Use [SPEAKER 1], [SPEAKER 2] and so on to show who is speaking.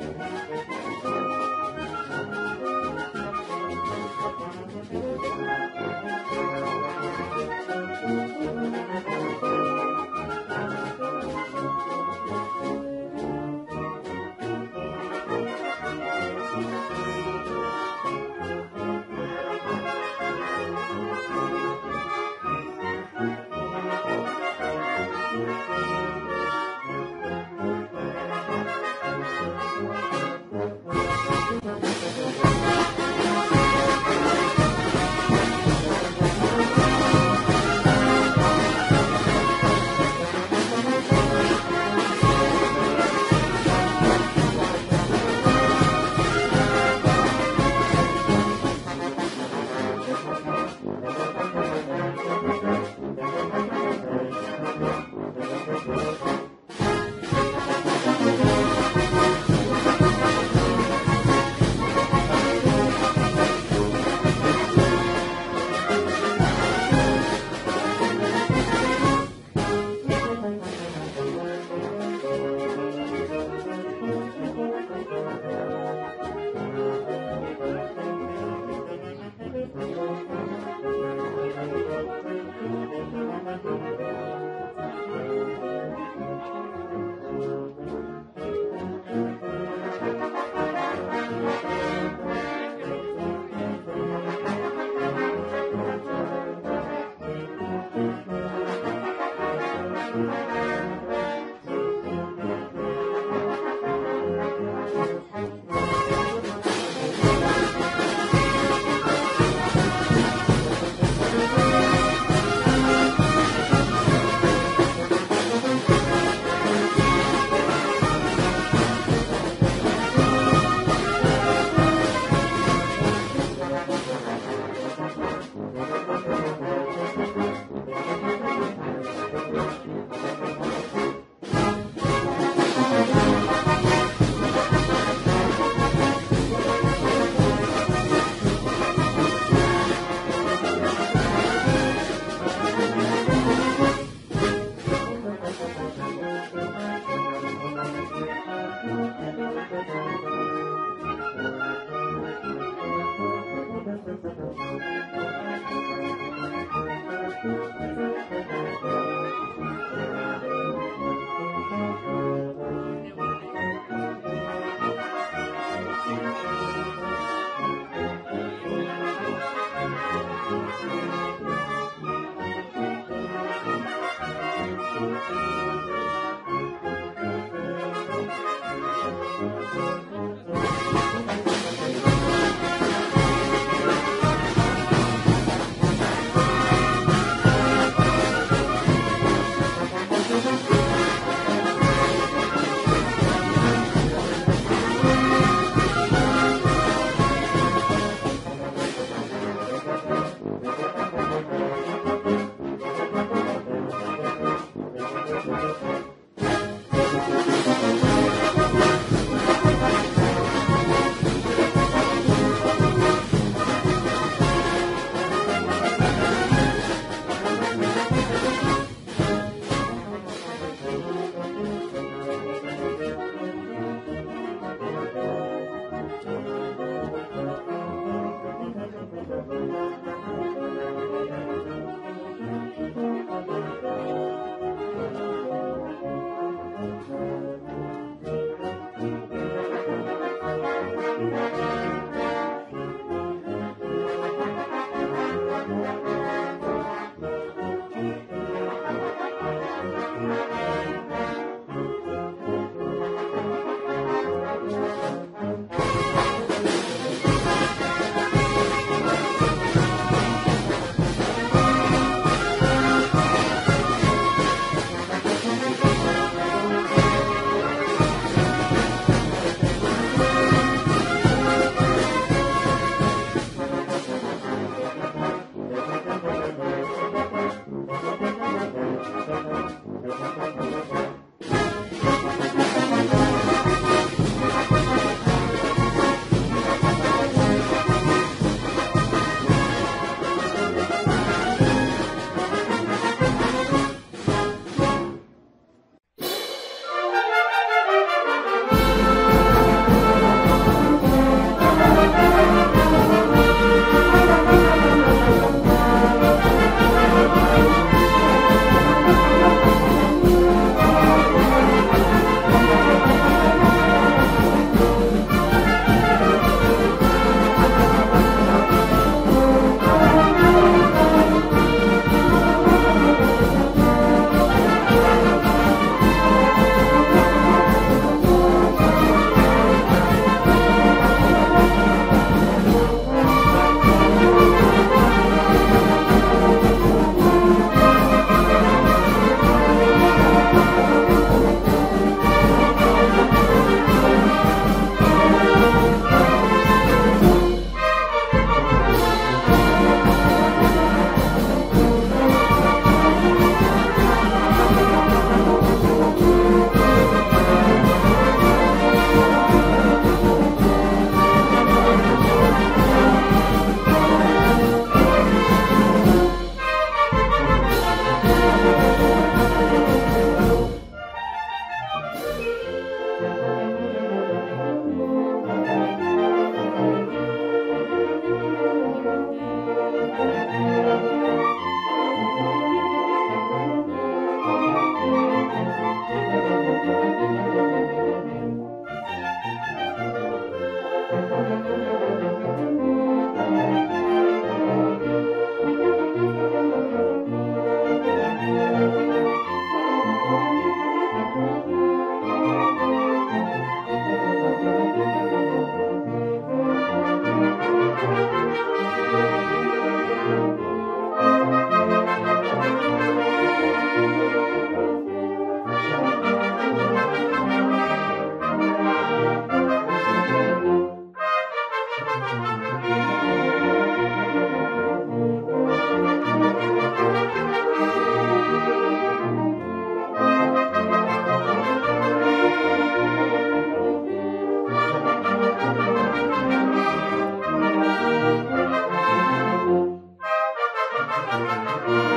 [SPEAKER 1] Música Música